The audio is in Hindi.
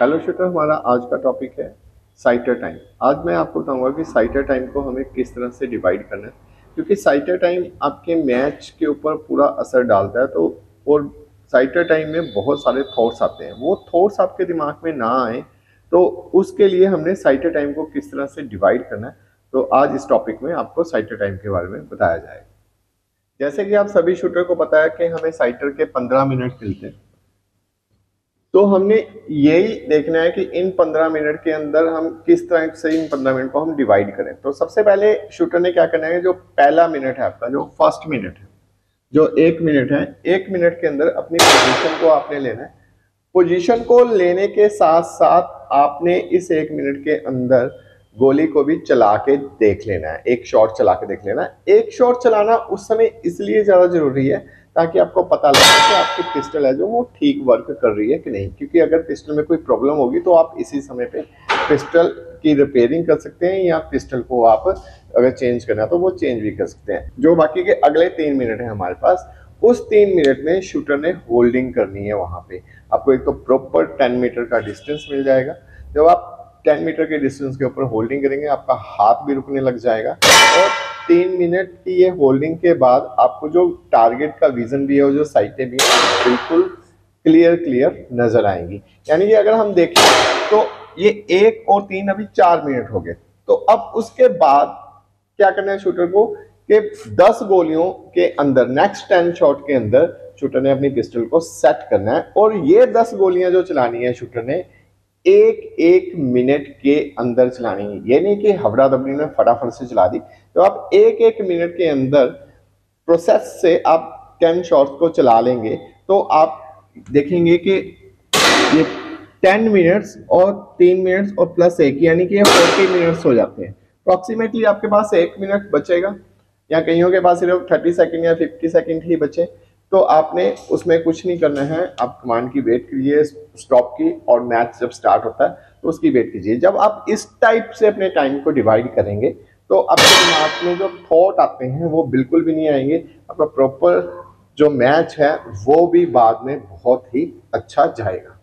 हेलो शूटर हमारा आज का टॉपिक है साइटर टाइम आज मैं आपको बताऊँगा कि साइटर टाइम को हमें किस तरह से डिवाइड करना है। क्योंकि साइटर टाइम आपके मैच के ऊपर पूरा असर डालता है तो और साइटर टाइम में बहुत सारे थॉट्स आते हैं। वो थॉट्स आपके दिमाग में ना आए तो उसके लिए हमने साइटर टाइम को किस तरह से डिवाइड करना है। तो आज इस टॉपिक में आपको साइटर टाइम के बारे में बताया जाएगा। जैसे कि आप सभी शूटर को पता है कि हमें साइटर के पंद्रह मिनट मिलते हैं। तो हमने यही देखना है कि इन 15 मिनट के अंदर हम किस तरह से इन 15 मिनट को हम डिवाइड करें। तो सबसे पहले शूटर ने क्या करना है जो पहला मिनट है आपका, जो फ़र्स्ट मिनट है, जो एक मिनट है, एक मिनट के अंदर अपनी पोजीशन को आपने लेना है। पोजीशन को लेने के साथ साथ आपने इस एक मिनट के अंदर गोली को भी चला के देख लेना है। एक शॉट चला के देख लेना है। एक शॉट चलाना उस समय इसलिए ज़्यादा ज़रूरी है ताकि आपको पता लगे कि आपकी पिस्टल है जो वो ठीक वर्क कर रही है कि नहीं। क्योंकि अगर पिस्टल में कोई प्रॉब्लम होगी तो आप इसी समय पे पिस्टल की रिपेयरिंग कर सकते हैं या पिस्टल को आप अगर चेंज करना है तो वो चेंज भी कर सकते हैं। जो बाकी के अगले तीन मिनट है हमारे पास, उस तीन मिनट में शूटर ने होल्डिंग करनी है वहाँ पे। आपको एक तो प्रॉपर टेन मीटर का डिस्टेंस मिल जाएगा। जब आप टेन मीटर के डिस्टेंस के ऊपर होल्डिंग करेंगे, आपका हाथ भी रुकने लग जाएगा और तीन मिनट की ये होल्डिंग के बाद आपको जो टारगेट का विजन भी है और जो साइटें भी है, बिल्कुल क्लियर क्लियर नज़र आएँगी। यानी कि अगर हम देखें तो ये एक और तीन अभी चार मिनट हो गए। तो अब उसके बाद क्या करना है शूटर को? कि दस गोलियों के अंदर नेक्स्ट टेन शॉट के अंदर शूटर ने अपनी पिस्टल को सेट करना है। और ये दस गोलियाँ जो चलानी है शूटर ने एक एक मिनट के अंदर चलानी है। ये नहीं कि हवड़ा दबड़ी में फटाफट से चला दी। तो आप एक एक मिनट के अंदर प्रोसेस से आप टेन शॉट्स को चला लेंगे तो आप देखेंगे कि ये टेन मिनट्स और तीन मिनट्स और प्लस एक, यानी कि ये फोर्टी मिनट्स हो जाते हैं। अप्रॉक्सीमेटली आपके पास एक मिनट बचेगा, या कईयों के पास सिर्फ़ थर्टी सेकेंड या फिफ्टी सेकेंड ही बचे। तो आपने उसमें कुछ नहीं करना है। आप कमांड की वेट कीजिए स्टॉप की और मैच जब स्टार्ट होता है तो उसकी वेट कीजिए। जब आप इस टाइप से अपने टाइम को डिवाइड करेंगे तो आपके दिमाग में जो थॉट आते हैं, वो बिल्कुल भी नहीं आएँगे। आपका प्रॉपर जो मैच है, वो भी बाद में बहुत ही अच्छा जाएगा।